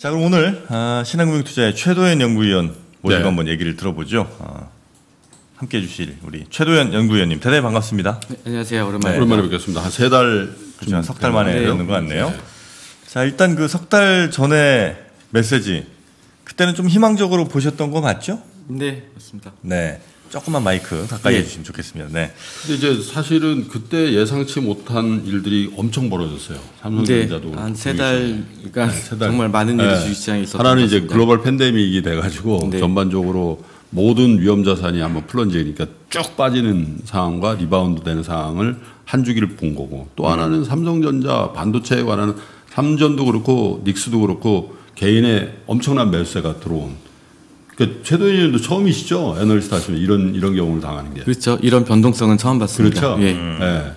자 그럼 오늘 아, 신한금융투자의 최도현 연구위원 모시고 네. 한번 얘기를 들어보죠. 아, 함께해 주실 우리 최도현 연구위원님 대단히 반갑습니다. 네, 안녕하세요. 오랜만에. 오랜만에 뵙겠습니다. 한 세 달. 그렇죠. 석달 만에 네. 뵙는 것 같네요. 자 일단 그 석 달 전에 메시지 그때는 좀 희망적으로 보셨던 거 맞죠? 네, 맞습니다. 네. 조금만 마이크 가까이 네. 해주시면 좋겠습니다. 네. 근데 이제 사실은 그때 예상치 못한 일들이 엄청 벌어졌어요. 삼성전자도. 한세 주식시장에. 달, 그러니까 세 달. 정말 많은 일이 네. 주식시장에 있었던 하나는 것 이제. 글로벌 팬데믹이 돼가지고 네. 전반적으로 모든 위험 자산이 한번 plunge니까 쭉 빠지는 상황과 리바운드 되는 상황을 한 주기를 본 거고 또 음. 하나는 삼성전자 반도체에 관한 삼전도 그렇고 닉스도 그렇고 개인의 엄청난 매수세가 들어온. 그러니까 최도연 위원도 처음이시죠 애널리스트 하시면 이런 이런 경우를 당하는 게. 그렇죠. 이런 변동성은 처음 봤습니다. 그렇죠. 예. 예.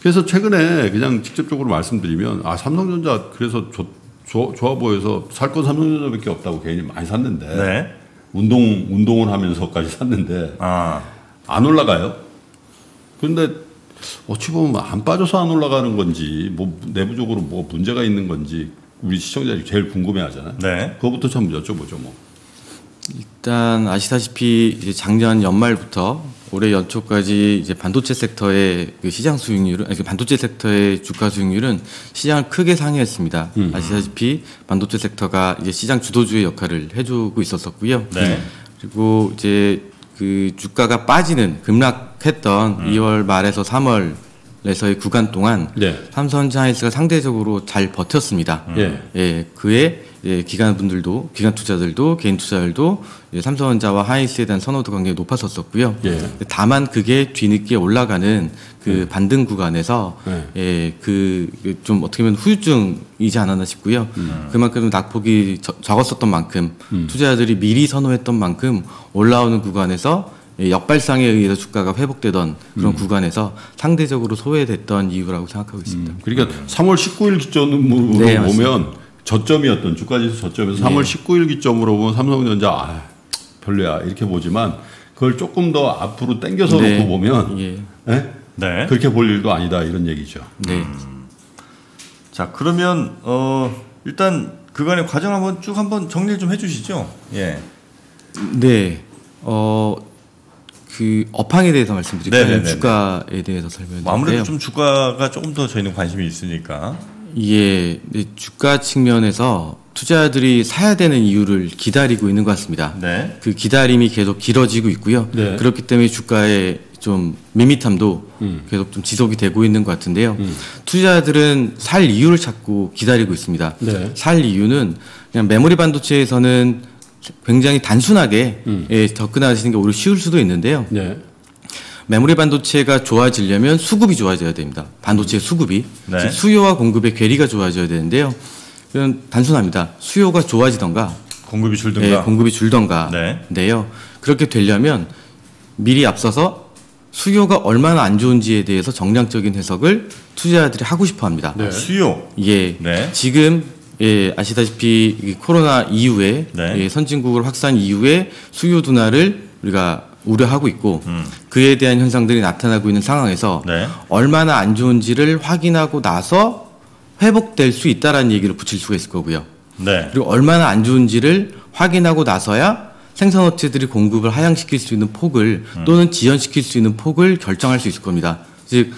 그래서 최근에 그냥 직접적으로 말씀드리면 아 삼성전자 그래서 조, 조, 좋아 보여서 살 건 삼성전자밖에 없다고 개인이 많이 샀는데 네. 운동 운동을 하면서까지 샀는데 아 안 올라가요. 그런데 어찌 보면 안 빠져서 안 올라가는 건지 뭐 내부적으로 뭐 문제가 있는 건지 우리 시청자들이 제일 궁금해하잖아요. 네. 그거부터 좀 여쭤보죠 뭐. 일단 아시다시피 이제 작년 연말부터 올해 연초까지 이제 반도체 섹터의 그 시장 수익률은 아니, 그 반도체 섹터의 주가 수익률은 시장을 크게 상회했습니다. 음. 아시다시피 반도체 섹터가 이제 시장 주도주의 역할을 해주고 있었었고요. 네. 그리고 이제 그 주가가 빠지는 급락했던 음. 2월 말에서 3월 에서의 구간 동안 네. 삼성전자에스가 상대적으로 잘 버텼습니다. 예. 예, 그에 예, 기관 분들도 기관 투자들도 개인 투자들도 예, 삼성전자와 하이스에 대한 선호도 굉장히 높았었었고요. 예. 다만 그게 뒤늦게 올라가는 그 반등 구간에서 네. 예, 그 좀 어떻게 보면 후유증이지 않았나 싶고요. 그만큼 낙폭이 적- 적었었던 만큼 투자자들이 미리 선호했던 만큼 올라오는 구간에서 예, 역발상에 의해서 주가가 회복되던 그런 구간에서 상대적으로 소외됐던 이유라고 생각하고 있습니다. 그러니까 3월 19일 기점으로 네, 맞습니다. 보면 저점이었던 주가지수 저점에서 3월 19일 기점으로 보면 삼성전자 아, 별로야 이렇게 보지만 그걸 조금 더 앞으로 당겨서 네. 놓고 보면 예. 예? 네. 그렇게 볼 일도 아니다 이런 얘기죠. 네. 자 그러면 어 일단 그간의 과정 한번 쭉 한번 정리 좀 해주시죠. 예. 네. 어, 그 업황에 대해서 말씀드릴까요? 네네네네. 주가에 대해서 설명드릴게요. 뭐 아무래도 좀 주가가 조금 더 저희는 관심이 있으니까. 예, 네, 주가 측면에서 투자자들이 사야 되는 이유를 기다리고 있는 것 같습니다. 네. 그 기다림이 계속 길어지고 있고요. 네. 그렇기 때문에 주가의 좀 밋밋함도 계속 좀 지속이 되고 있는 것 같은데요. 투자자들은 살 이유를 찾고 기다리고 있습니다. 네. 살 이유는 그냥 메모리 반도체에서는 굉장히 단순하게 예, 접근하시는 게 오히려 쉬울 수도 있는데요. 네. 메모리 반도체가 좋아지려면 수급이 좋아져야 됩니다. 반도체 수급이 네. 즉 수요와 공급의 괴리가 좋아져야 되는데요. 이건 단순합니다. 수요가 좋아지던가 공급이 예. 공급이 줄던가. 네. 인데요. 그렇게 되려면 미리 앞서서 수요가 얼마나 안 좋은지에 대해서 정량적인 해석을 투자자들이 하고 싶어 합니다. 네. 수요. 예. 네. 지금 예, 아시다시피 이 코로나 이후에 네. 예, 선진국으로 확산 이후에 수요 둔화를 우리가 우려하고 있고 음. 그에 대한 현상들이 나타나고 있는 상황에서 네. 얼마나 안 좋은지를 확인하고 나서 회복될 수 있다라는 얘기를 붙일 수가 있을 거고요. 네. 그리고 얼마나 안 좋은지를 확인하고 나서야 생산업체들이 공급을 하향시킬 수 있는 폭을 음. 또는 지연시킬 수 있는 폭을 결정할 수 있을 겁니다. 즉 기-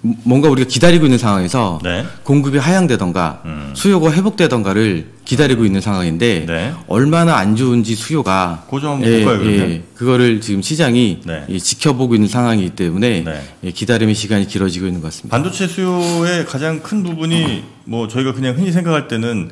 뭔가 우리가 기다리고 있는 상황에서 네. 공급이 하향되던가 음. 수요가 회복되던가를 기다리고 있는 상황인데 네. 얼마나 안 좋은지 수요가 좀 한번 볼까요, 그러면? 그거를 지금 시장이 네. 예, 지켜보고 있는 상황이기 때문에 네. 예, 기다림의 시간이 길어지고 있는 것 같습니다. 반도체 수요의 가장 큰 부분이 뭐 저희가 그냥 흔히 생각할 때는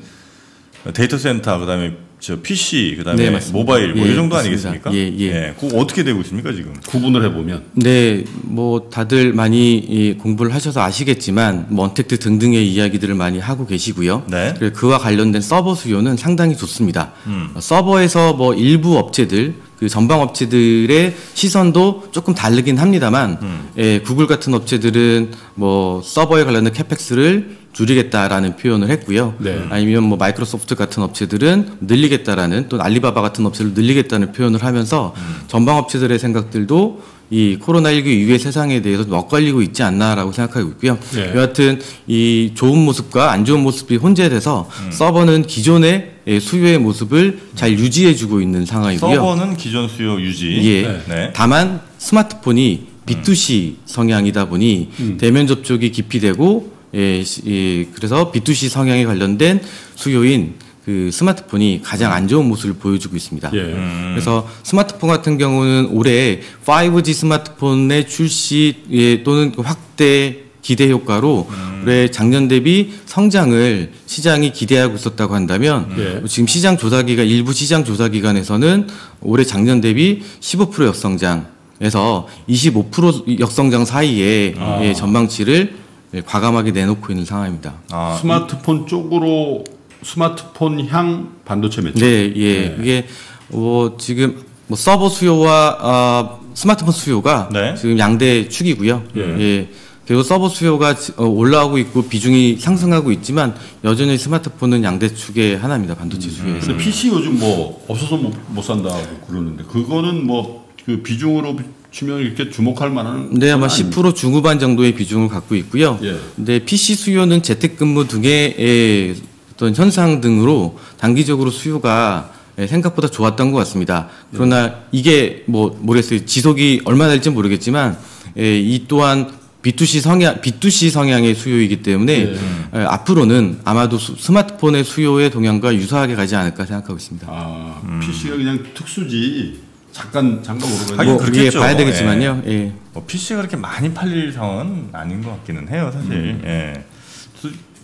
데이터 센터 그다음에 저 PC 그다음에 네. 모바일 뭐 예, 이 정도 맞습니다. 아니겠습니까? 예, 예. 그거 어떻게 되고 있습니까 지금? 구분을 해보면 네, 뭐 다들 많이 이 공부를 하셔서 아시겠지만 뭐 언택트 등등의 이야기들을 많이 하고 계시고요. 네. 그리고 그와 관련된 서버 수요는 상당히 좋습니다. 음. 어, 서버에서 뭐 일부 업체들 그 전방 업체들의 시선도 조금 다르긴 합니다만, 음. 예, 구글 같은 업체들은 뭐 서버에 관련된 CAPEX를 줄이겠다라는 표현을 했고요. 네. 아니면 뭐 마이크로소프트 같은 업체들은 늘리겠다라는 또 알리바바 같은 업체를 늘리겠다는 표현을 하면서 전방 업체들의 생각들도 이 코로나19 이후의 세상에 대해서 좀 엇갈리고 있지 않나라고 생각하고 있고요. 네. 여하튼 이 좋은 모습과 안 좋은 모습이 혼재돼서 음. 서버는 기존의 예, 수요의 모습을 잘 유지해주고 있는 상황이고요. 서버는 기존 수요 유지. 예. 네. 네. 다만 스마트폰이 B2C 성향이다 보니 음. 대면 접촉이 깊이되고 예, 시- 예, 그래서 B2C 성향에 관련된 수요인 그 스마트폰이 가장 안 좋은 모습을 보여주고 있습니다. 예. 음. 그래서 스마트폰 같은 경우는 올해 5G 스마트폰의 출시 예, 또는 그 확대 기대 효과로 음. 올해 작년 대비 성장을 시장이 기대하고 있었다고 한다면 예. 지금 시장 조사 기관 일부 시장 조사 기관에서는 올해 작년 대비 15% 역성장에서 25% 역성장 사이에 아. 예, 전망치를 예, 과감하게 내놓고 있는 상황입니다. 아, 스마트폰 쪽으로 스마트폰 향 반도체 매출. 네, 예. 네. 이게 뭐 지금 뭐 서버 수요와 아, 스마트폰 수요가 네. 지금 양대 축이고요. 예. 그리고 서버 수요가 지- 어, 올라오고 있고 비중이 상승하고 있지만 여전히 스마트폰은 양대 축의 하나입니다. 반도체 수요에서. 근데 PC 요즘 뭐 없어서 못, 못 산다고 그러는데 그거는 뭐 그 비중으로 치면 이렇게 주목할 만한. 네, 아마 건 아닙니까? 10% 중후반 정도의 비중을 갖고 있고요. 예. 근데 PC 수요는 재택근무 등의 에, 어떤 현상 등으로 단기적으로 수요가 에, 생각보다 좋았던 것 같습니다. 그러나 이게 뭐 모르겠어요. 지속이 얼마나 될지 모르겠지만 에, 이 또한 B2C 성향, B2C 성향의 수요이기 때문에 예. 에, 앞으로는 아마도 수- 스마트폰의 수요의 동향과 유사하게 가지 않을까 생각하고 있습니다. 아, PC가 그냥 특수지. 잠깐 잠깐 모르면 뭐. 예, 봐야 되겠지만요. 예. 뭐 PC가 그렇게 많이 팔릴 상황은 아닌 것 같기는 해요, 사실. 음. 예.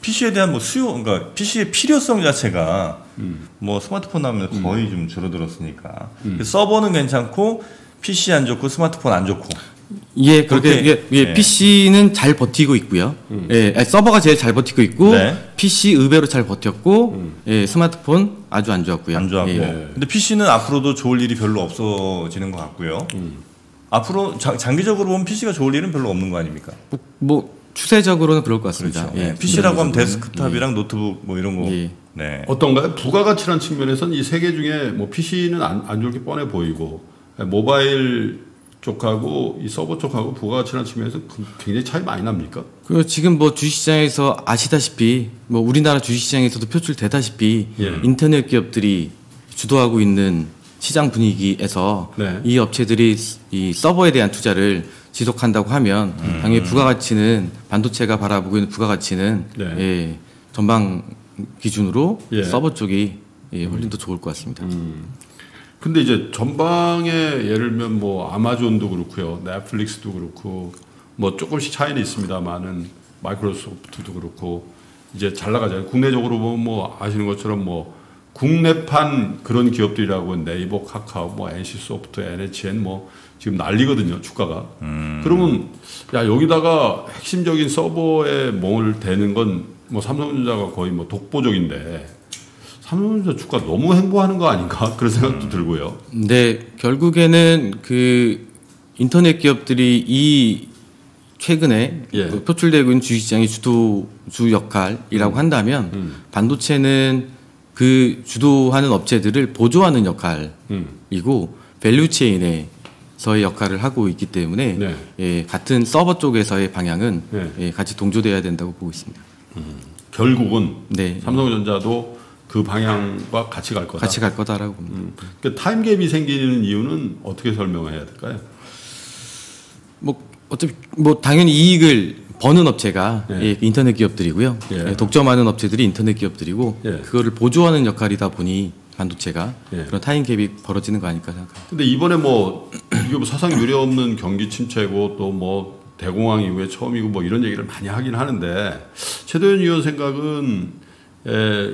PC에 대한 뭐 수요, 그러니까 PC의 필요성 자체가 음. 뭐 스마트폰 나오면 거의 좀 줄어들었으니까. 서버는 괜찮고 PC 안 좋고 스마트폰 안 좋고. 예, 그렇게 그렇게, 예, 예, 네. PC는 잘 버티고 있고요. 예, 아니, 서버가 제일 잘 버티고 있고 네. PC 의외로 잘 버텼고 예, 스마트폰 아주 안 좋았고요. 안 좋았고. 예. 근데 PC는 앞으로도 좋을 일이 별로 없어지는 것 같고요. 앞으로 자- 장기적으로 보면 PC가 좋을 일은 별로 없는 거 아닙니까? 뭐, 뭐 추세적으로는 그럴 것 같습니다. 그렇죠. 예. PC라고 하면 데스크탑이랑 노트북 뭐 이런 거. 예. 네. 어떤가요? 부가가치란 측면에서는 이 세 개 중에 뭐 PC는 안, 안 좋을 게 뻔해 보이고 모바일 쪽하고 이 서버 쪽하고 부가가치란 측면에서 그- 굉장히 차이 많이 납니까? 그리고 지금 뭐 주식시장에서 아시다시피 뭐 우리나라 주식시장에서도 표출되다시피 예. 인터넷 기업들이 주도하고 있는 시장 분위기에서 네. 이 업체들이 이 서버에 대한 투자를 지속한다고 하면 음. 당연히 부가가치는 반도체가 바라보고 있는 부가가치는 네. 예, 전방 기준으로 예. 음. 서버 쪽이 예, 훨씬 더 좋을 것 같습니다. 근데 이제 전방에 예를 들면 뭐 아마존도 그렇고요, 넷플릭스도 그렇고 뭐 조금씩 차이는 있습니다만은 마이크로소프트도 그렇고 이제 잘 나가잖아요. 국내적으로 보면 뭐 아시는 것처럼 뭐 국내판 그런 기업들이라고 네이버, 카카오, 뭐 NC소프트, NHN 뭐 지금 난리거든요 주가가. 그러면 야 여기다가 핵심적인 서버에 뭘 대는 건 뭐 삼성전자가 거의 뭐 독보적인데 삼성전자 주가 너무 행보하는 거 아닌가 그런 생각도 들고요. 근데 결국에는 그 인터넷 기업들이 이 최근에 예. 그 표출되고 있는 주식시장의 주도 주 역할이라고 한다면 음. 반도체는 그 주도하는 업체들을 보조하는 역할이고 음. value chain에서의 역할을 하고 있기 때문에 네. 예, 같은 서버 쪽에서의 방향은 네. 예, 같이 동조돼야 된다고 보고 있습니다. 결국은 네, 삼성전자도 그 방향과 같이 갈 거다. 같이 갈 거다라고 봅니다. 음. 그 time gap이 생기는 이유는 어떻게 설명해야 될까요? 뭐 어차피 뭐 당연히 이익을 버는 업체가 예. 예, 인터넷 기업들이고 예. 예, 독점하는 업체들이 인터넷 기업들이고 예. 그거를 보조하는 역할이다 보니 반도체가 예. 그런 타임 갭이 벌어지는 거 아닐까 생각합니다. 근데 이번에 뭐 이게 뭐 사상 유례 없는 경기 침체고 또 뭐 대공황 이후에 처음이고 뭐 이런 얘기를 많이 하긴 하는데 최도현 의원 생각은 에,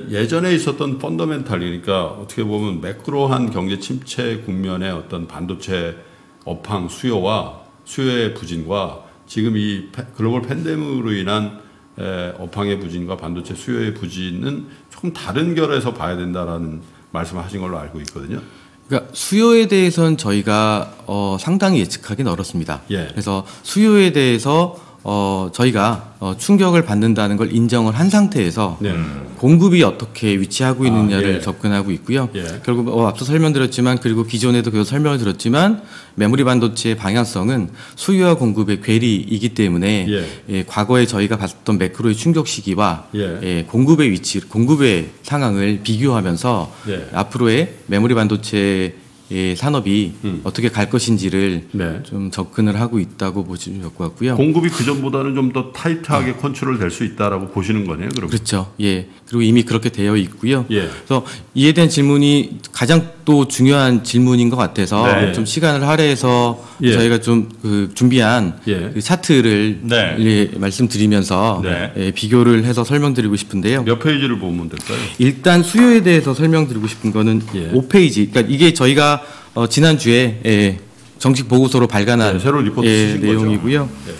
예전에 있었던 펀더멘탈 그러니까 어떻게 보면 매크로한 경제 침체 국면의 어떤 반도체 업황 수요와 수요의 부진과 지금 이 패- 글로벌 팬데믹으로 인한 에, 업황의 부진과 반도체 수요의 부진은 조금 다른 결에서 봐야 된다라는 말씀을 하신 걸로 알고 있거든요. 그러니까 수요에 대해서는 저희가 어, 상당히 예측하기는 어렵습니다. 예. 그래서 수요에 대해서 어, 저희가 어, 충격을 받는다는 걸 인정을 한 상태에서 네. 공급이 어떻게 위치하고 있느냐를 예. 접근하고 있고요. 예. 결국 어, 앞서 설명드렸지만 그리고 기존에도 계속 설명을 드렸지만 메모리 반도체의 방향성은 수요와 공급의 괴리이기 때문에 예. 예, 과거에 저희가 봤던 macro의 충격 시기와 예. 예, 공급의 위치, 공급의 상황을 비교하면서 예. 앞으로의 메모리 반도체 의 산업이 음. 어떻게 갈 것인지를 네. 좀 접근을 하고 있다고 보시면 될 것 같고요. 공급이 그 전보다는 좀 더 타이트하게 컨트롤 될 수 있다라고 보시는 거네요. 그럼. 그렇죠. 예. 그리고 이미 그렇게 되어 있고요. 예. 그래서 이에 대한 질문이 가장 또 중요한 질문인 것 같아서 네. 좀 시간을 할애해서 예. 저희가 좀 그 준비한 예. 그 차트를 네. 예, 말씀드리면서 네. 예, 비교를 해서 설명드리고 싶은데요. 몇 페이지를 보면 될까요? 일단 수요에 대해서 설명드리고 싶은 거는 예. 5페이지. 그러니까 이게 저희가 어, 지난 주에 예, 정식 보고서로 발간한 네, 새로운 리포트 예. 내용이고요. 네.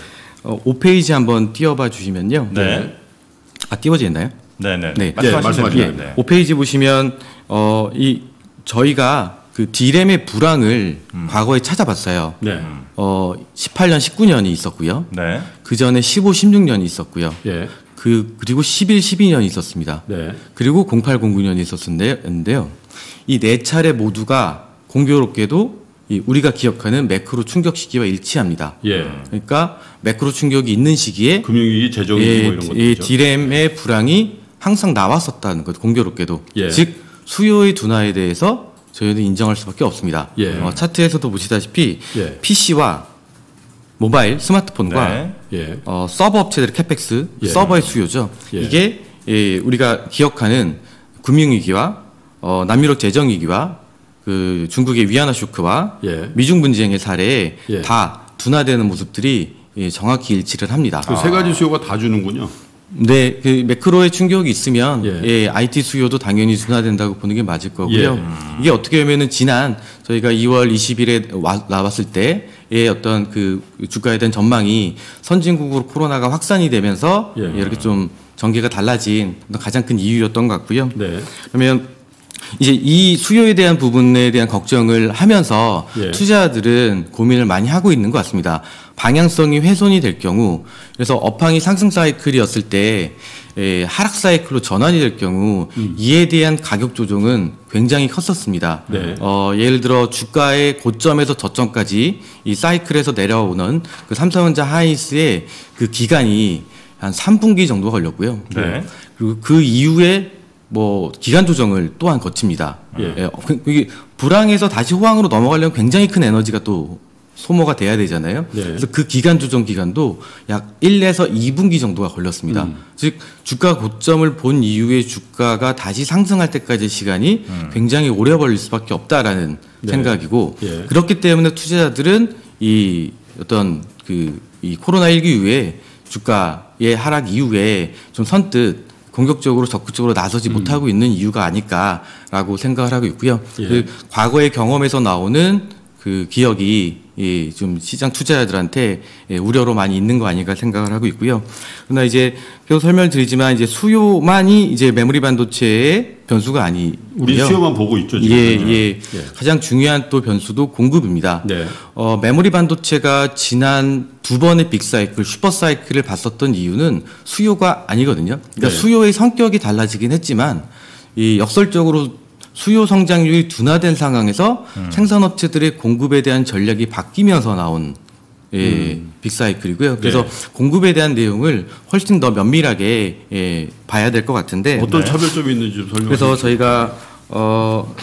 어, 5페이지 한번 띄워봐 주시면요. 네. 아, 띄워지나요? 네네. 네. 말씀하시면. 네. 5페이지 보시면 어, 이 저희가 그 디램의 불황을 음. 과거에 찾아봤어요. 네. 어, 18년, 19년이 있었고요. 네. 그 전에 15, 16년이 있었고요. 예. 그 그리고 11, 12년이 있었습니다. 네. 그리고 08, 09년이 있었는데요. 이 네 차례 모두가 공교롭게도 이 우리가 기억하는 매크로 충격 시기와 일치합니다. 예. 그러니까 매크로 충격이 있는 시기에 금융위기, 재정위기 예, 뭐 이런 예, 있죠. 디램의 불황이 항상 나왔었다는 것 공교롭게도 예. 즉 수요의 둔화에 대해서 저희는 인정할 수밖에 없습니다. 예. 어, 차트에서도 보시다시피 예. PC와 모바일 스마트폰과 네. 예. 어, 서버 업체들의 캐펙스, 예. 서버의 수요죠. 예. 이게 예, 우리가 기억하는 금융위기와 어, 남유럽 재정위기와 그 중국의 위안화 쇼크와 예. 미중 분쟁의 사례에 예. 다 둔화되는 모습들이 예, 정확히 일치를 합니다. 그 세 가지 수요가 다 주는군요. 네, 그 매크로의 충격이 있으면 예. 예. IT 수요도 당연히 둔화된다고 보는 게 맞을 거고요. 예. 이게 어떻게 보면은 지난 저희가 2월 20일에 와, 나왔을 때의 어떤 그 주가에 대한 전망이 선진국으로 코로나가 확산이 되면서 예. 예. 이렇게 좀 전개가 달라진 가장 큰 이유였던 것 같고요. 네. 그러면 이제 이 수요에 대한 부분에 대한 걱정을 하면서 예. 투자자들은 고민을 많이 하고 있는 것 같습니다. 방향성이 훼손이 될 경우, 그래서 업황이 상승 사이클이었을 때 에, 하락 사이클로 전환이 될 경우 이에 대한 가격 조정은 굉장히 컸었습니다. 네. 어, 예를 들어 주가의 고점에서 저점까지 이 사이클에서 내려오는 그 삼성전자 하이스의 그 기간이 한 3분기 정도 걸렸고요. 네. 그리고 그 이후에 뭐 기간 조정을 또한 거칩니다. 예. 그- 이게 불황에서 다시 호황으로 넘어가려면 굉장히 큰 에너지가 또 소모가 돼야 되잖아요. 네. 그래서 그 기간 조정 기간도 약 1에서 2분기 정도가 걸렸습니다. 음. 즉 주가 고점을 본 이후에 주가가 다시 상승할 때까지의 시간이 굉장히 오래 걸릴 수밖에 없다라는 음. 네. 생각이고 예. 그렇기 때문에 투자자들은 이 어떤 그 이 코로나 19 이후에 주가의 하락 이후에 좀 선뜻 공격적으로 적극적으로 나서지 못하고 있는 이유가 아닐까라고 생각을 하고 있고요. 예. 그 과거의 경험에서 나오는 그 기억이 예, 좀 시장 투자자들한테 예, 우려로 많이 있는 거 아닌가 생각을 하고 있고요. 그러나 이제 계속 설명을 드리지만 이제 수요만이 이제 메모리 반도체의 변수가 아니고요. 우리 수요만 보고 있죠, 지금. 예, 예. 예. 가장 중요한 또 변수도 공급입니다. 네. 어, 메모리 반도체가 지난 두 번의 빅 사이클, 슈퍼 사이클을 봤었던 이유는 수요가 아니거든요. 그러니까 네. 수요의 성격이 달라지긴 했지만 이 역설적으로 수요 성장률이 둔화된 상황에서 음. 생산업체들의 공급에 대한 전략이 바뀌면서 나온 예, big cycle이고요. 그래서 음. 네. 공급에 대한 내용을 훨씬 더 면밀하게 예, 봐야 될 것 같은데 어떤 네. 차별점이 있는지 좀 설명해 그래서. 저희가 어,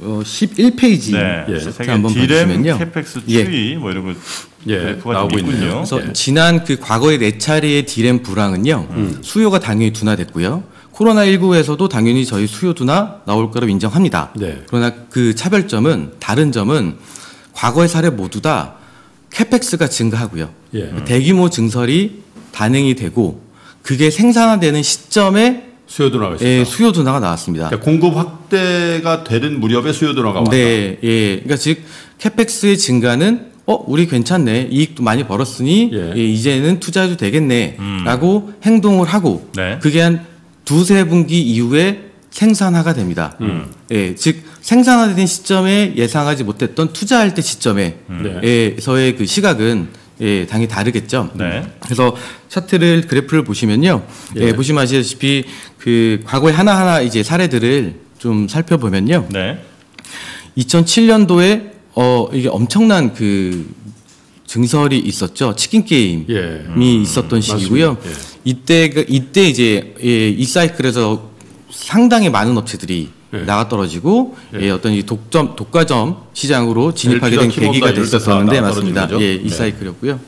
어 11페이지 네. 예. 한번 디램, 봐주시면요. CAPEX 예. 추이 뭐 이런 거 예, 그래프가 나오고 좀 있군요. 있네요. 그래서 예. 지난 그 과거의 네 차례의 디램 불황은요 수요가 당연히 둔화됐고요. 코로나 19에서도 당연히 저희 수요 둔화 나올 거라고 인정합니다. 네. 그러나 그 차별점은 다른 점은 과거의 사례 모두 다 캐펙스가 증가하고요. 예. 대규모 증설이 단행이 되고 그게 생산화되는 시점에 수요 둔화가 있습니다. 예, 수요 둔화가 나왔습니다. 그러니까 공급 확대가 되는 무렵에 수요 둔화가 왔다. 네, 예. 그러니까 즉 캐펙스의 증가는 어, 우리 괜찮네. 이익도 많이 벌었으니 예. 예, 이제는 투자해도 되겠네라고 행동을 하고 네. 그게 한 두세 분기 이후에 생산화가 됩니다. 음. 예, 즉 생산화된 시점에 예상하지 못했던 투자할 때 시점에 네. 에서의 그 시각은 예, 당연히 다르겠죠. 네. 그래서 차트를 그래프를 보시면요. 예, 예. 보시면 아시다시피 그 과거의 하나 하나 이제 사례들을 좀 살펴보면요. 네. 2007년도에 어 이게 엄청난 그 증설이 있었죠. 치킨 게임이 예. 있었던 시기고요. 맞습니다. 예. 이때 그 이때 이제 예, 이 사이클에서 상당히 많은 업체들이 예. 나가 떨어지고 예. 어떤 이 독점 독과점 시장으로 진입하게 된 계기가 다 맞습니다. 예, 이 네. 사이클이었고요.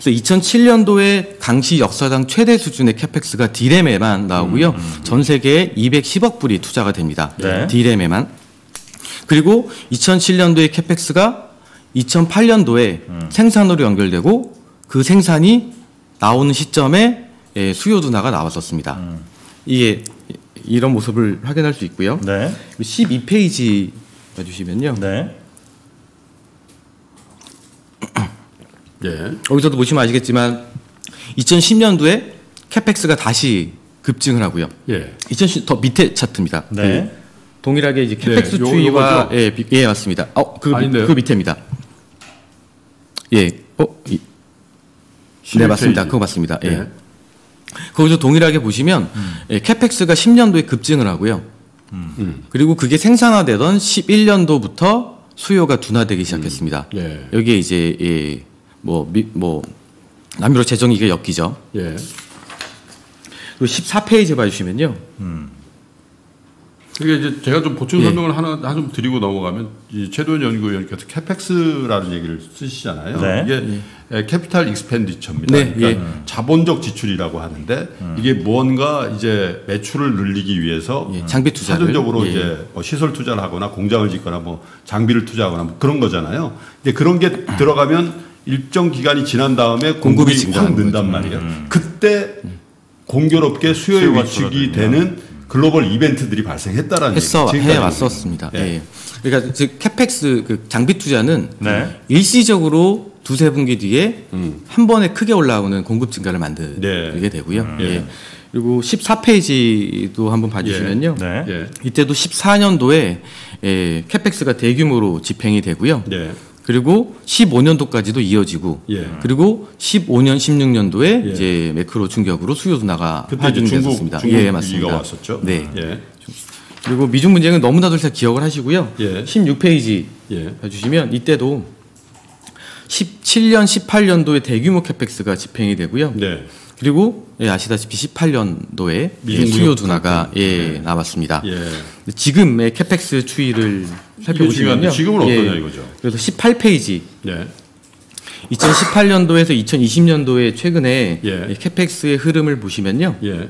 그래서 2007년도에 당시 역사상 최대 수준의 캐펙스가 디램에만 나오고요. 전 세계에 210억 불이 투자가 됩니다. 네. 디램에만. 그리고 2007년도에 캐펙스가 2008년도에 생산으로 연결되고 그 생산이 나오는 시점에 예, 수요 둔화가 나왔었습니다. 이게 이런 모습을 확인할 수 있고요. 네. 12페이지 봐주시면요. 네. 예. 여기서도 보시면 아시겠지만 2010년도에 CAPEX가 다시 급증을 하고요. 예. 2010, 더 밑에 차트입니다. 네. 그 동일하게 이제 CAPEX 네, 요- 추이와? 예, 비- 예, 맞습니다. 어, 그, 아닌데요? 그 밑에입니다. 예, 어, 이, 네 맞습니다. 그거 맞습니다. 예. 예. 거기서 동일하게 보시면 예, CAPEX가 10년도에 급증을 하고요. 음. 그리고 그게 생산화되던 11년도부터 수요가 둔화되기 시작했습니다. 예. 여기에 이제 예, 뭐, 미, 뭐 남유럽 재정위기가 엮이죠. 예. 그리고 14페이지 봐주시면요. 이게 이제 제가 좀 보충 예. 설명을 하나 하나 좀 드리고 넘어가면 이 최도현 연구위원께서 CAPEX라는 얘기를 쓰시잖아요. 네. 이게 에, capital expenditure입니다. 네, 그러니까 자본적 지출이라고 하는데 이게 뭔가 이제 매출을 늘리기 위해서 예, 장비 투자를. 사전적으로 예. 이제 뭐 시설 투자를 하거나 공장을 짓거나 뭐 장비를 투자하거나 뭐 그런 거잖아요. 근데 그런 게 들어가면 일정 기간이 지난 다음에 공급이 공급이 확 는단 말이에요. 그때 공교롭게 수요의 위축이. 되는 글로벌 이벤트들이 발생했다라는 했어. 해 왔었습니다. 예. 예. 그러니까 즉 캐펙스 그 장비 투자는 네. 일시적으로 두세 분기 뒤에 음. 한 번에 크게 올라오는 공급 증가를 만들게 네. 되고요. 예. 예. 그리고 14페이지도 한번 봐주시면요. 네. 예. 이때도 14년도에 예, CAPEX가 대규모로 집행이 되고요. 네. 그리고 15년도까지도 이어지고 예. 그리고 15년, 16년도에 예. 이제 매크로 충격으로 수요 둔화가 그때 이제 중국 확인됐었습니다. 중국 예, 맞습니다. 왔었죠. 네. 예. 그리고 미중 분쟁은 너무나도 잘 기억을 하시고요. 예. 16페이지 예. 봐주시면 이때도 17년, 18년도에 대규모 CAPEX가 집행이 되고요. 네. 그리고 예, 아시다시피 18년도에 미중 수요 무역 둔화가 예, 나왔습니다. 예. 지금의 CAPEX 추이를 살펴보시면요. 지금은 어떠냐 예, 이거죠. 그래서 18페이지 네. 2018년도에서 2020년도에 최근에 예. 이 CAPEX의 흐름을 보시면요. 예.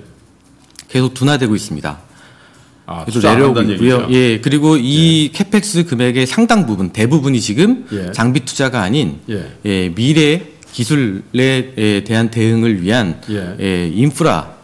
계속 둔화되고 있습니다. 아, 계속 내려오고 있고요. 얘기죠. 예, 그리고 이 CAPEX 금액의 상당 부분, 대부분이 지금 예. 장비 투자가 아닌 예. 예, 미래 기술에 에 대한 대응을 위한 예. 예, 인프라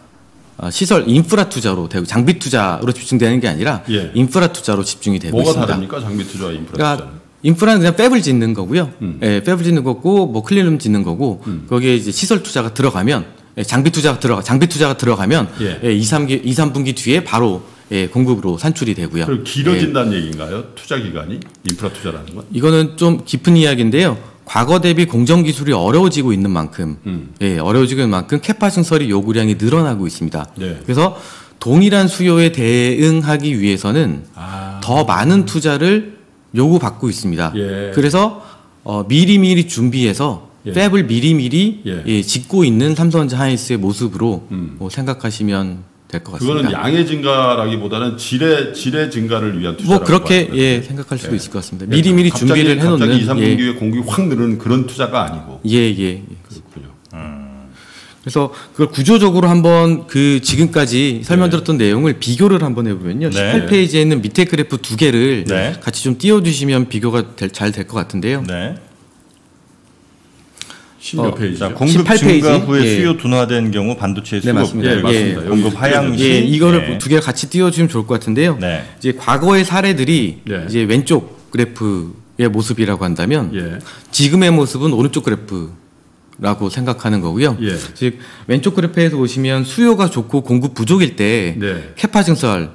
어, 시설 인프라 투자로 되고 장비 투자로 집중되는 게 아니라 예. 인프라 투자로 집중이 되고 뭐가 있습니다. 다릅니까? 장비 투자와 인프라 그러니까. 인프라는 그냥 팹을 짓는 거고요. 음. 예, 팹을 짓는 거고 뭐 클린룸 짓는 거고 거기에 이제 시설 투자가 들어가면 예, 장비 투자가 들어가 장비 투자가 들어가면 예. 예. 2, 3기 2, 3분기 뒤에 바로 예, 공급으로 산출이 되고요. 예, 길어진다는 얘기인가요? 투자 기간이 인프라 투자라는 건? 이거는 좀 깊은 이야기인데요. 과거 대비 공정 기술이 어려워지고 있는 만큼, 음. 예, 어려워지고 있는 만큼 캐파 증설이 요구량이 늘어나고 있습니다. 네. 그래서 동일한 수요에 대응하기 위해서는 아. 더 많은 투자를 요구받고 있습니다. 예. 그래서 어, 미리미리 준비해서 예. 팹을 미리미리 예. 예, 짓고 있는 삼성전자 하이닉스의 모습으로 음. 뭐 생각하시면 될 것 같습니다. 그거는 양의 증가라기보다는 질의 질의 증가를 위한 투자라고 뭐 그렇게. 예 생각할 수도 예. 있을 것 같습니다. 미리 미리 갑자기, 준비를 해놓는 갑자기 2, 3분기에 예, 공급이 확 늘는 그런 투자가 아니고 예, 예, 예. 그렇군요. 그래서 그걸 구조적으로 한번 그 지금까지 설명드렸던 내용을 비교를 한번 해보면요. 네. 18페이지에 있는 밑에 그래프 두 개를 네. 같이 좀 띄워주시면 비교가 잘 될 것 같은데요. 네. 10몇 어, 페이지죠. 자, 공급 18 페이지. 증가 후에 예. 수요 둔화된 경우 반도체의 네, 수급 맞습니다. 예, 맞습니다. 예. 공급 여기 하향 시 예, 이거를 네. 두 개를 같이 띄워주면 좋을 것 같은데요. 네. 이제 과거의 사례들이 네. 이제 왼쪽 그래프의 모습이라고 한다면 예. 지금의 모습은 오른쪽 그래프 라고 생각하는 거고요. 예. 즉 왼쪽 그래프에서 보시면 수요가 좋고 공급 부족일 때 네. 캐파 증설이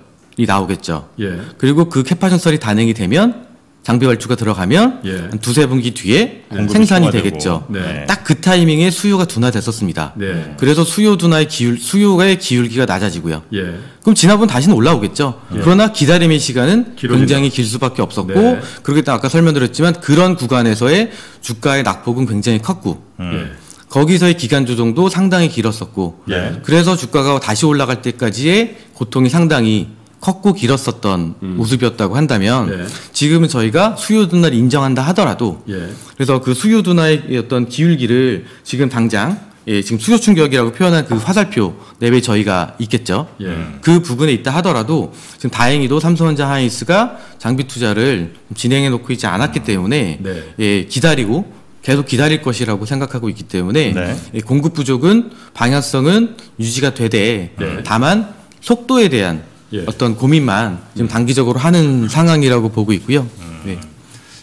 나오겠죠. 예. 그리고 그 캐파 증설이 단행이 되면 장비 발주가 들어가면 예. 한 두세 분기 뒤에 생산이. 되겠죠. 네. 딱그 타이밍에 수요가 둔화됐었습니다. 네. 그래서 수요 둔화의 기울 수요의 기울기가 낮아지고요. 예. 그럼 지나보면 다시는 올라오겠죠. 그러나 기다림의 시간은 길어진다. 굉장히 길 수밖에 없었고 네. 때문에 아까 설명드렸지만 그런 구간에서의 주가의 낙폭은 굉장히 컸고 예. 거기서의 기간 조정도 상당히 길었었고 예. 그래서 주가가 다시 올라갈 때까지의 고통이 상당히 컸고 길었었던 모습이었다고 한다면 네. 지금은 저희가 수요 둔화를 인정한다 하더라도 예. 그래서 그 수요 둔화의 어떤 기울기를 지금 당장 예, 지금 수요 충격이라고 표현한 그 화살표 내외 저희가 있겠죠. 예. 그 부분에 있다 하더라도 지금 다행히도 삼성전자 하이닉스가 장비 투자를 진행해 놓고 있지 않았기 때문에 네. 예, 기다리고 계속 기다릴 것이라고 생각하고 있기 때문에 네. 예, 공급 부족은 방향성은 유지가 되되 네. 다만 속도에 대한 예. 어떤 고민만 지금 단기적으로 하는 상황이라고 보고 있고요. 네.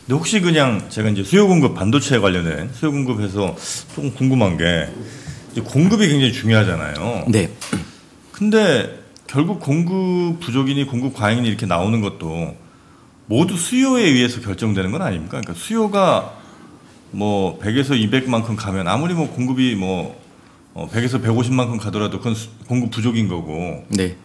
근데 혹시 그냥 제가 이제 수요 공급 반도체 관련된 수요 공급해서 조금 궁금한 게 이제 공급이 굉장히 중요하잖아요. 네. 근데 결국 공급 부족이니 공급 과잉이니 이렇게 나오는 것도 모두 수요에 의해서 결정되는 건 아닙니까? 그러니까 수요가 뭐 100에서 200만큼 가면 아무리 뭐 공급이 뭐 어, 100에서 150만큼 가더라도 그건 수- 공급 부족인 거고 네.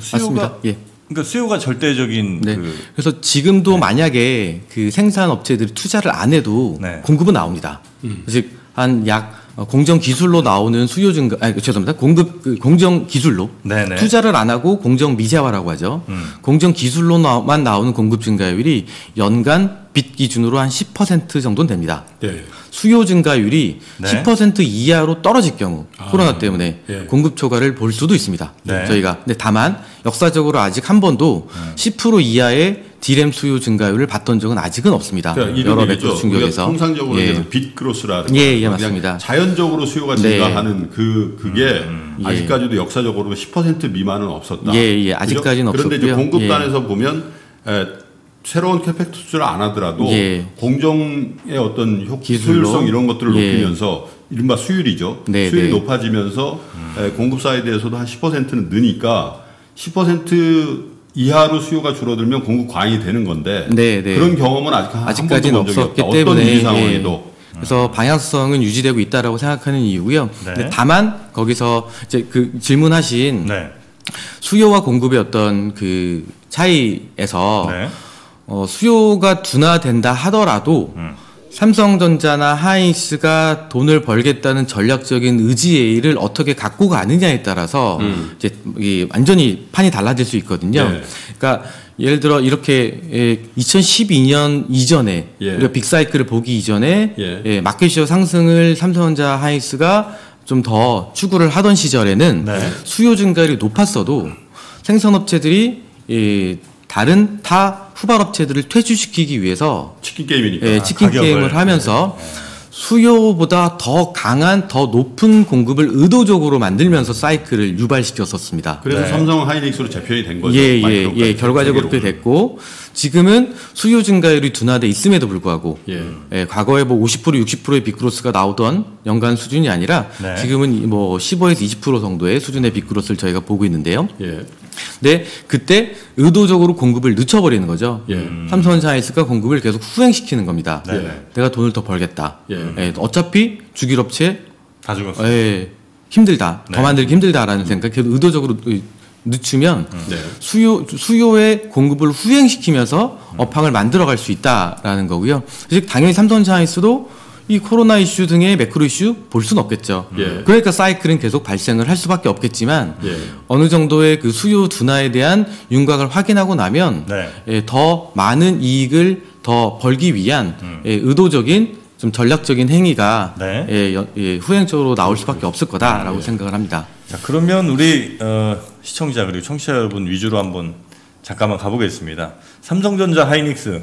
수요가 맞습니다. 예. 그러니까 수요가 절대적인 네. 그 그래서 지금도 만약에 그 생산 업체들이 투자를 안 해도 네. 공급은 나옵니다. 즉한약 공정 기술로 나오는 수요 증가, 아니 죄송합니다. 공급 그 공정 기술로 네네. 투자를 안 하고 공정 미세화라고 하죠. 음. 공정 기술로만 나오는 공급 증가율이 연간 빚 기준으로 한 10% 정도는 됩니다. 예. 수요 증가율이 네. 10% 이하로 떨어질 경우 아, 코로나 때문에 예. 공급 초과를 볼 수도 있습니다. 네. 저희가 근데 다만 역사적으로 아직 한 번도 음. 10% 이하의 디램 수요 증가율을 봤던 적은 아직은 없습니다. 그러니까 여러 얘기죠. 충격에서 통상적으로 예. 얘기해서 빗그로스라는 예, 예, 맞습니다. 자연적으로 수요가 네. 증가하는 그 그게 예. 아직까지도 역사적으로 10% 미만은 없었다. 예, 예. 아직까지는 그런데 이제 없었고요. 공급단에서 보면 에, 새로운 CAPEX 투자를 안 하더라도 예. 공정의 어떤 효, 기술로. 효율성 이런 것들을 예. 높이면서 이른바 수율이죠. 네, 수율이 네. 높아지면서 에, 공급 사이드에서도 한 10%는 느니까 10% 이하로 수요가 줄어들면 공급 과잉이 되는 건데 네, 네. 그런 경험은 아직 한 아직까지는 없었기 없다. 때문에 어떤 예. 상황에도 그래서 방향성은 유지되고 있다라고 생각하는 이유고요. 네. 다만 거기서 이제 그 질문하신 네. 수요와 공급의 어떤 그 차이에서 네. 어, 수요가 둔화된다 하더라도 음. 삼성전자나 하이닉스가 돈을 벌겠다는 전략적인 의지를 어떻게 갖고 가느냐에 따라서 이제 이 완전히 판이 달라질 수 있거든요. 음. 네. 그러니까 예를 들어 이렇게 예, 2012년 이전에 예. 우리가 빅사이클을 보기 이전에 예. 예, 마켓시어 상승을 삼성전자 하이닉스가 좀 더 추구를 하던 시절에는 네. 수요 증가율이 높았어도 생산업체들이 이 다른 타 후발 업체들을 퇴출시키기 위해서 치킨 게임이니까. 예, 치킨 가격을. 게임을 하면서 수요보다 더 강한 더 높은 공급을 의도적으로 만들면서 사이클을 유발시켰었습니다. 그래서 네. 삼성 하이닉스로 재편이 된 거죠. 예, 예, 예, 결과적으로. 그렇게 됐고 지금은 수요 증가율이 둔화돼 있음에도 불구하고 예. 예, 과거에 뭐 50% 60%의 빅그로스가 나오던 연간 수준이 아니라 네. 지금은 뭐 15에서 20% 정도의 수준의 빅그로스를 저희가 보고 있는데요. 예. 근데 그때 의도적으로 공급을 늦춰버리는 거죠. 예. 삼성전자 하이닉스가 공급을 계속 후행시키는 겁니다. 네. 내가 돈을 더 벌겠다. 예. 예, 어차피 주기업체 다 죽었어요. 예, 힘들다. 네. 더 만들기 힘들다라는 생각. 계속 의도적으로 늦추면 네. 수요 수요의 공급을 후행시키면서 업황을 만들어갈 수 있다라는 거고요. 즉 당연히 삼성전자 하이닉스도 이 코로나 이슈 등의 매크로 이슈 볼 수는 없겠죠. 예. 그러니까 사이클은 계속 발생을 할 수밖에 없겠지만 예. 어느 정도의 그 수요 둔화에 대한 윤곽을 확인하고 나면 네. 예, 더 많은 이익을 더 벌기 위한 예, 의도적인 좀 전략적인 행위가 네. 예, 여- 예, 후행적으로 나올 수밖에 없을 거다라고 생각을 합니다. 자, 그러면 우리 어, 시청자 그리고 청취자 여러분 위주로 한번 잠깐만 가보겠습니다. 삼성전자 하이닉스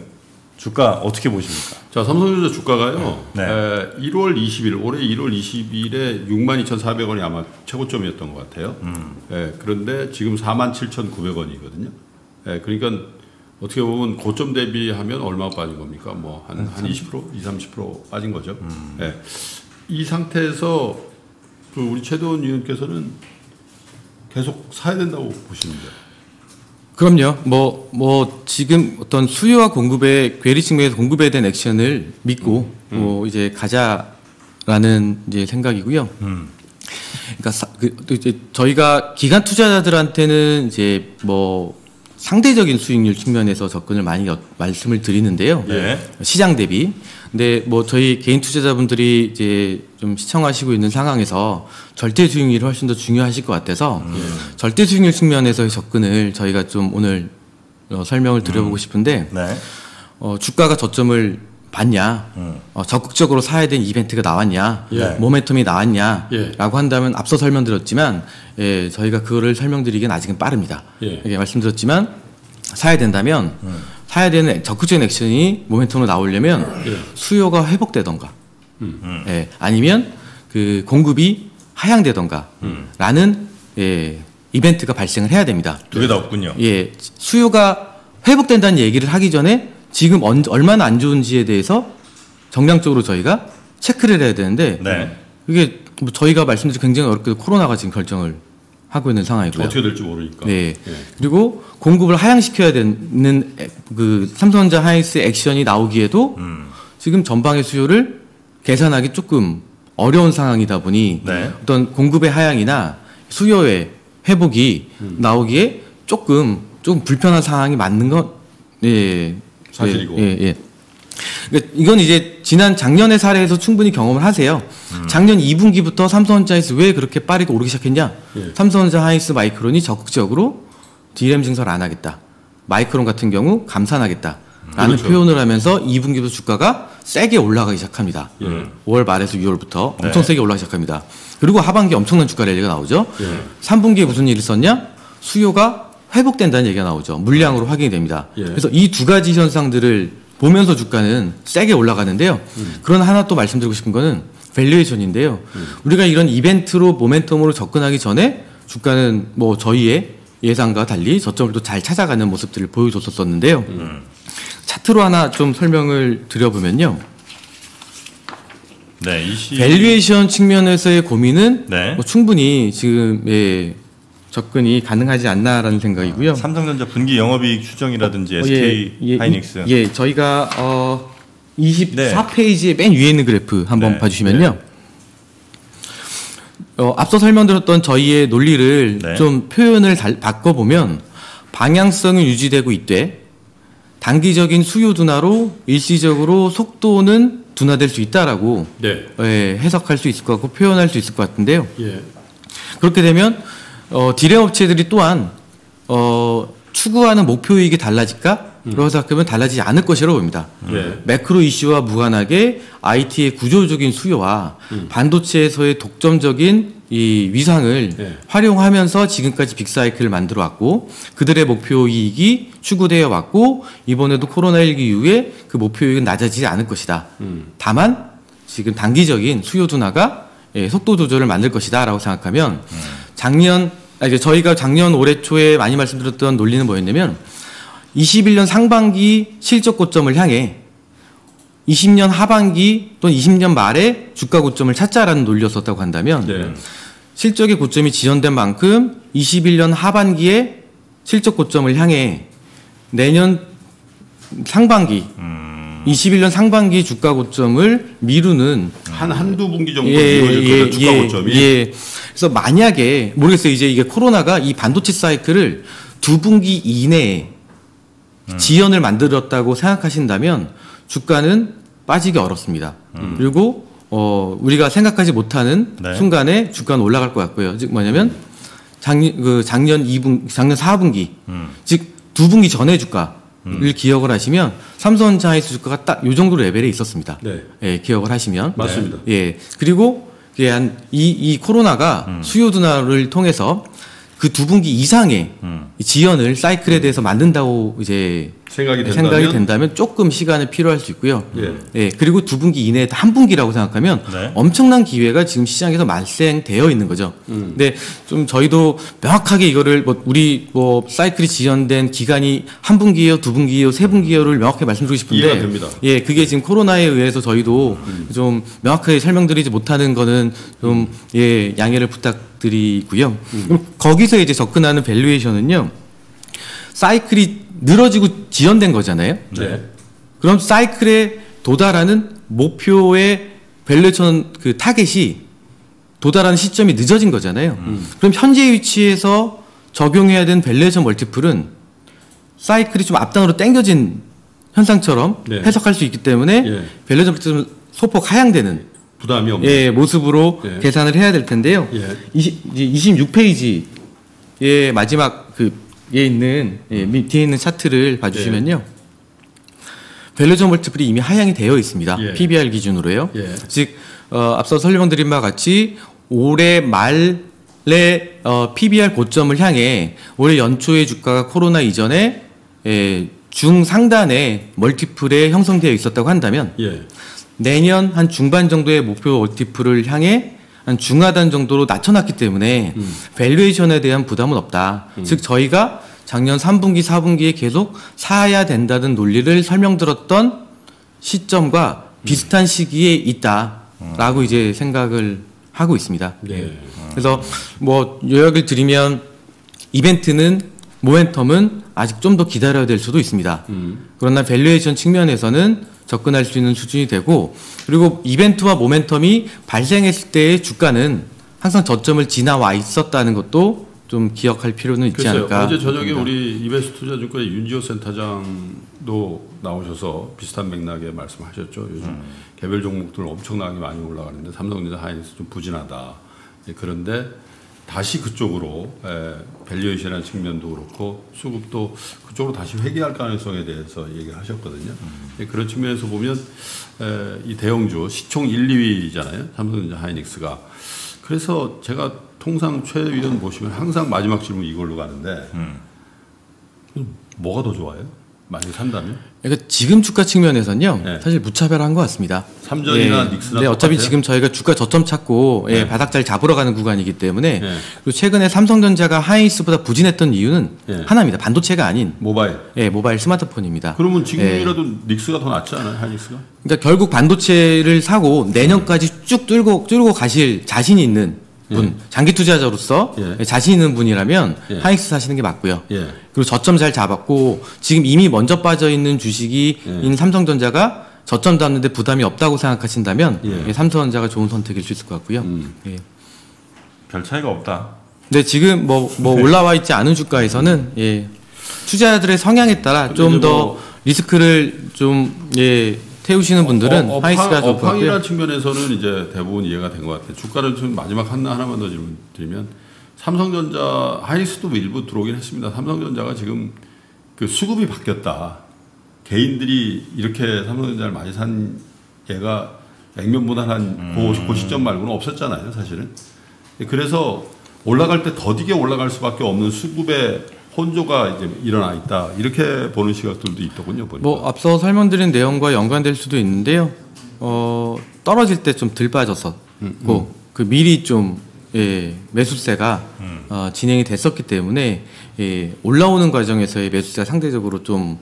주가 어떻게 보십니까? 자, 삼성전자 주가가요. 네. 에, 1월 20일, 올해 1월 20일에 62,400원이 아마 최고점이었던 것 같아요. 음. 예, 그런데 지금 47,900원이거든요. 예, 그러니까 어떻게 보면 고점 대비하면 얼마 빠진 겁니까? 뭐 한 한 20%, 20, 30% 빠진 거죠. 음. 예. 이 상태에서 그 우리 최도원 의원께서는 계속 사야 된다고 보시는데. 그럼요. 뭐, 뭐, 지금 어떤 수요와 공급의, 괴리 측면에서 공급에 대한 액션을 믿고, 음. 뭐, 이제 가자라는 이제 생각이고요. 음. 그러니까 사, 그, 또 이제 저희가 기관 투자자들한테는 이제 뭐, 상대적인 수익률 측면에서 접근을 많이 여- 말씀을 드리는데요. 예. 시장 대비. 근데 뭐 저희 개인 투자자분들이 이제 좀 시청하시고 있는 상황에서 절대 수익률이 훨씬 더 중요하실 것 같아서 절대 수익률 측면에서의 접근을 저희가 좀 오늘 어, 설명을 드려보고 싶은데 네. 어, 주가가 저점을 봤냐, 음. 어, 적극적으로 사야 되는 이벤트가 나왔냐, 예. 모멘텀이 나왔냐라고 예. 한다면 앞서 설명드렸지만 예, 저희가 그거를 설명드리기는 아직은 빠릅니다. 예. 이게 말씀드렸지만 사야 된다면 사야 되는 적극적인 액션이 모멘텀으로 나오려면 예. 수요가 회복되던가, 음. 예, 아니면 그 공급이 하향되던가, 라는 예, 이벤트가 발생을 해야 됩니다. 두 개 다 없군요. 예, 수요가 회복된다는 얘기를 하기 전에 지금 언, 얼마나 안 좋은지에 대해서 정량적으로 저희가 체크를 해야 되는데 네. 이게 뭐 저희가 말씀드린 굉장히 어렵게도 코로나가 지금 결정을 하고 있는 상황이고요. 어떻게 될지 모르니까. 네. 예. 그리고 공급을 하향시켜야 되는 에- 그 삼성전자 하이닉스 액션이 나오기에도 음. 지금 전방의 수요를 계산하기 조금 어려운 상황이다 보니 네. 어떤 공급의 하향이나 수요의 회복이 음. 나오기에 조금 조금 불편한 상황이 맞는 건 예. 사실이고. 예, 예. 예. 그러니까 이건 이제 지난 작년의 사례에서 충분히 경험을 하세요. 음. 작년 2분기부터 삼성전자 하이닉스 왜 그렇게 빠르게 오르기 시작했냐? 예. 삼성전자 하이닉스 마이크론이 적극적으로 D램 증설 안 하겠다. 마이크론 같은 경우 감산하겠다. 라는 그렇죠. 표현을 하면서 2분기부터 주가가 세게 올라가기 시작합니다. 예. 5월 말에서 6월부터 엄청 네. 세게 올라가기 시작합니다. 그리고 하반기 엄청난 주가 랠리가 나오죠. 예. 3분기에 무슨 일이 있었냐? 수요가 회복된다는 얘기가 나오죠. 물량으로 확인이 됩니다. 예. 그래서 이 두 가지 현상들을 보면서 주가는 세게 올라가는데요. 그러나 하나 또 말씀드리고 싶은 거는 valuation인데요. 우리가 이런 이벤트로 모멘텀으로 접근하기 전에 주가는 뭐 저희의 예상과 달리 저점을 또 잘 찾아가는 모습들을 보여줬었었는데요. 차트로 하나 좀 설명을 드려보면요. 네. 이시 valuation 측면에서의 고민은 네. 뭐 충분히 지금 예, 접근이 가능하지 않나라는 생각이고요. 삼성전자 분기 영업이익 추정이라든지 어, SK 예, 예, 하이닉스. 이- 예, 저희가 어 24페이지의 네. 맨 위에 있는 그래프 한번 네, 봐주시면요. 어, 앞서 설명드렸던 저희의 논리를 네. 좀 표현을 달- 바꿔보면 방향성은 유지되고 있되 단기적인 수요 둔화로 일시적으로 속도는 둔화될 수 있다라고 네. 예, 해석할 수 있을 것 같고 표현할 수 있을 것 같은데요. 예. 그렇게 되면 어, 디램 업체들이 또한 어, 추구하는 목표 이익이 달라질까? 라고 생각하면 달라지지 않을 것이라고 봅니다. 예. 매크로 이슈와 무관하게 IT의 구조적인 수요와 반도체에서의 독점적인 이 위상을 예. 활용하면서 지금까지 빅사이클을 만들어 왔고 그들의 목표 이익이 추구되어 왔고 이번에도 코로나19 이후에 그 목표 이익은 낮아지지 않을 것이다. 음. 다만 지금 단기적인 수요 둔화가 예, 속도 조절을 만들 것이다라고 생각하면 작년 아, 이제 저희가 작년 올해 초에 많이 말씀드렸던 논리는 뭐였냐면 21년 상반기 실적 고점을 향해 20년 하반기 또는 20년 말에 주가 고점을 찾자라는 논리였었다고 한다면 네. 실적의 고점이 지연된 만큼 21년 하반기에 실적 고점을 향해 내년 상반기 21년 상반기 주가 고점을 미루는 한 한두 분기 정도 이루어질 거다 주가 고점이. 예. 그래서 만약에 모르겠어요. 이제 이게 코로나가 이 반도체 사이클을 두 분기 이내에 음. 지연을 만들었다고 생각하신다면 주가는 빠지기 어렵습니다. 그리고 어 우리가 생각하지 못하는 네. 순간에 주가는 올라갈 것 같고요. 즉 뭐냐면 작년 그 작년 2분 작년 4분기 음. 즉두 분기 전의 주가 를 기억을 하시면 삼성전자이스 주가가 딱 요 정도 레벨에 있었습니다. 네. 예, 기억을 하시면 맞습니다. 예. 그리고 이게 한이 이 코로나가 음. 수요 둔화를 통해서 그 두 분기 이상의 음. 이 지연을 사이클에 대해서 만든다고 이제 생각이 된다면 생각이 된다면 조금 시간이 필요할 수 있고요. 예. 예, 그리고 두 분기 이내에 한 분기라고 생각하면 네. 엄청난 기회가 지금 시장에서 발생되어 있는 거죠. 음. 근데 좀 저희도 명확하게 이거를 뭐 우리 뭐 사이클이 지연된 기간이 한 분기예요, 두 분기예요, 세 분기예요를 명확하게 말씀드리고 싶은데 이해가 됩니다. 예, 그게 지금 코로나에 의해서 저희도 좀 명확하게 설명드리지 못하는 거는 좀 예, 양해를 부탁드리고요. 그럼 거기서 이제 접근하는 valuation은요. 사이클이 늘어지고 지연된 거잖아요. 네. 그럼 사이클에 도달하는 목표의 valuation 그 target이 도달하는 시점이 늦어진 거잖아요. 그럼 현재 위치에서 적용해야 되는 valuation multiple은 사이클이 좀 앞단으로 당겨진 현상처럼 네. 해석할 수 있기 때문에 예. valuation multiple은 소폭 하향되는 부담이 없는. 예, 모습으로 예. 계산을 해야 될 텐데요. 예. 26페이지의 마지막 그 에 있는 예, 밑에 있는 차트를 봐주시면요. 밸류전 멀티플이 이미 하향이 되어 있습니다. 예. PBR 기준으로요. 예. 즉 어, 앞서 설명드린 바와 같이 올해 말에 어, PBR 고점을 향해 올해 연초의 주가가 코로나 이전에 예, 중상단의 멀티플에 형성되어 있었다고 한다면 예. 내년 한 중반 정도의 목표 multiple을 향해 한 중하단 정도로 낮춰놨기 때문에 valuation에 대한 부담은 없다. 즉 저희가 작년 3분기, 4분기에 계속 사야 된다는 논리를 설명드렸던 시점과 비슷한 시기에 있다라고 이제 생각을 하고 있습니다. 네. 그래서 뭐 요약을 드리면 이벤트는 모멘텀은 아직 좀 더 기다려야 될 수도 있습니다. 음. 그러나 valuation 측면에서는 접근할 수 있는 수준이 되고 그리고 이벤트와 모멘텀이 발생했을 때의 주가는 항상 저점을 지나와 있었다는 것도 좀 기억할 필요는 있지 글쎄요. 않을까. 어제 저녁에 봅니다. 우리 이베스트 투자 증권의 윤지호 센터장도 나오셔서 비슷한 맥락의 말씀하셨죠. 요즘 음. 개별 종목들 엄청나게 많이 올라가는데 삼성전자 하이닉스 좀 부진하다. 예, 그런데 다시 그쪽으로 에, valuation이라는 측면도 그렇고 수급도 그쪽으로 다시 회귀할 가능성에 대해서 얘기를 하셨거든요. 음. 예, 그런 측면에서 보면 에, 이 대형주 시총 1, 2위잖아요. 삼성전자 하이닉스가. 그래서 제가 통상 최 위원 모시면 항상 마지막 질문 이걸로 가는데 음. 뭐가 더 좋아요? 만약 산다면? 그러니까 지금 주가 측면에서는요, 네. 사실 무차별한 것 같습니다. 삼전이나 닉스나 네, 어차피 똑같아요? 지금 저희가 주가 저점 찾고 예, 네. 바닥 자리 잡으러 가는 구간이기 때문에 네. 그리고 최근에 삼성전자가 하이닉스보다 부진했던 이유는 네. 하나입니다. 반도체가 아닌 모바일. 예, 모바일 스마트폰입니다. 그러면 예. 지금이라도 닉스가 더 낫지 않아요? 하이닉스가? 그러니까 결국 반도체를 사고 내년까지 쭉 뚫고 뚫고 가실 자신이 있는 분, 장기 투자자로서 예. 자신 있는 분이라면 예. 하이닉스 사시는 게 맞고요. 예. 그리고 저점 잘 잡았고 지금 이미 먼저 빠져 있는 주식이 예. 인 삼성전자가 저점 잡는데 부담이 없다고 생각하신다면 예. 예, 삼성전자가 좋은 선택일 수 있을 것 같고요. 음. 예. 별 차이가 없다. 근데 지금 뭐, 뭐 올라와 있지 않은 주가에서는 예, 투자자들의 성향에 따라 근데 좀 이제 더 뭐- 리스크를 좀 예, 태우시는 분들은 어, 하이스가 좋을 것 같고요. 업황이라는 측면에서는 이제 대부분 이해가 된 것 같아요. 주가를 좀 마지막 하나 하나만 더 질문 드리면 삼성전자 하이닉스도 일부 들어오긴 했습니다. 삼성전자가 지금 그 수급이 바뀌었다. 개인들이 이렇게 삼성전자를 많이 산 얘가 액면보다는 그, 그 시점 말고는 없었잖아요, 사실은. 그래서 올라갈 때 더디게 올라갈 수밖에 없는 수급의 혼조가 이제 일어나 있다. 이렇게 보는 시각들도 있더군요, 보니까. 뭐 앞서 설명드린 내용과 연관될 수도 있는데요. 어, 떨어질 때 좀 덜 빠졌었고 음, 그 미리 좀 예, 매수세가 음. 어, 진행이 됐었기 때문에 예, 올라오는 과정에서의 매수세가 상대적으로 좀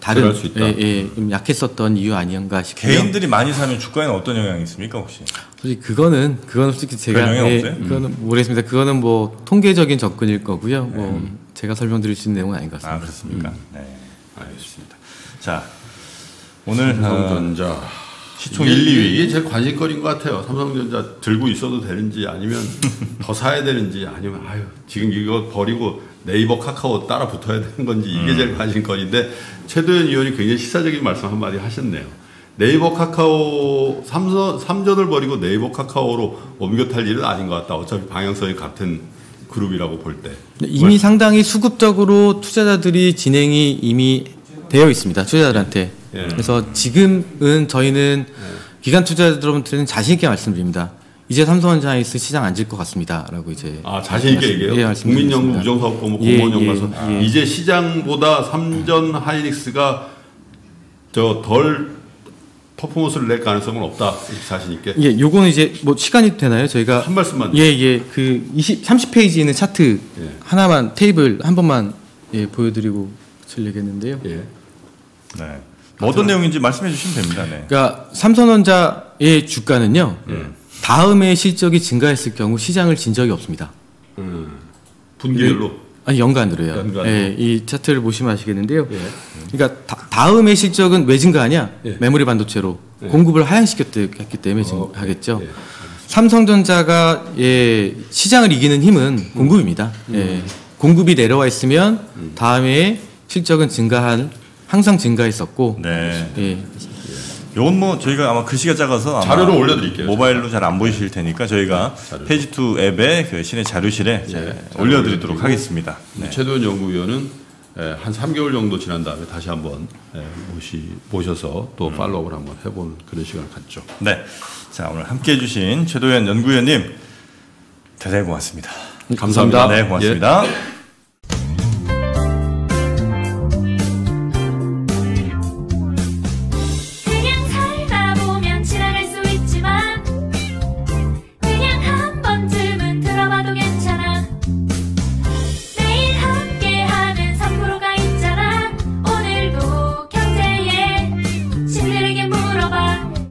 다른 들어갈 수 있다. 예, 예, 좀 약했었던 이유 아니었가 싶고요. 개인들이 많이 사면 주가에는 어떤 영향이 있습니까 혹시? 솔직히 그거는 그거는 솔직히 제가 예? 그거는 모르겠습니다. 그거는 뭐 통계적인 접근일 거고요. 뭐 제가 설명드릴 수 있는 내용은 아닌 것 같습니다. 아 그렇습니까? 음. 네, 알겠습니다. 자 오늘 어, 삼성전자 시총 이게, 1, 2위. 이게 제일 관심거리인 것 같아요. 삼성전자 들고 있어도 되는지 아니면 더 사야 되는지 아니면 아유 지금 이거 버리고 네이버 카카오 따라 붙어야 되는 건지 이게 음. 제일 관심거리인데 최도현 의원이 굉장히 시사적인 말씀 한마디 하셨네요. 네이버 카카오 삼선 삼전을 버리고 네이버 카카오로 옮겨 탈 일은 아닌 것 같다. 어차피 방향성이 같은 그룹이라고 볼 때. 네, 이미 상당히 수급적으로 투자자들이 진행이 이미 되어 있습니다. 투자자들한테. 예. 그래서 지금은 저희는 기관 투자자들한테는 자신 있게 말씀드립니다. 이제 삼성전자 하이닉스 시장 앉을 것 같습니다라고 이제 아 자신 있게 얘기해요. 예. 국민연금 우정사업본부 예, 공무원 예, 연구소 예. 이제 시장보다 삼전 하이닉스가 저 덜 퍼포먼스를 낼 가능성은 없다. 자신 있게 예, 요거는 이제 뭐 시간이 되나요? 저희가 한 말씀만. 예, 예. 그 20, 30페이지에 있는 차트 예. 하나만 테이블 한 번만 예, 보여드리고 실례겠는데요. 예. 네. 뭐 어떤 내용인지 말씀해 주시면 됩니다. 네. 그러니까 삼성전자의 주가는요. 예. 다음에 실적이 증가했을 경우 시장을 진 적이 없습니다. 음. 분기별로 아니 연간으로요. 연간으로. 예, 이 차트를 보시면 아시겠는데요. 예. 그러니까 다, 음의 실적은 왜 증가하냐? 예. 메모리 반도체로 예. 공급을 하향시켰기 때문에 어, 증가하겠죠. 예. 삼성전자가 예, 시장을 이기는 힘은 공급입니다. 예, 공급이 내려와 있으면 다음에 실적은 증가한 항상 증가했었고 네. 예, 요건 뭐 저희가 아마 글씨가 작아서 아마 자료로 올려드릴게요. 모바일로 잘 안 보이실 테니까 저희가 자료로. 페이지 2 앱에 그 신의 자료실에 자료로 올려드리도록. 하겠습니다. 네. 최도현 연구위원은 예, 한 3개월 정도 지난 다음에 다시 한번 예, 모시, 모셔서 또 팔로우를 한번 해보는 그런 시간을 갖죠. 네. 자 오늘 함께 해 주신 최도현 연구위원님 대단히 고맙습니다. 감사합니다. 네 고맙습니다.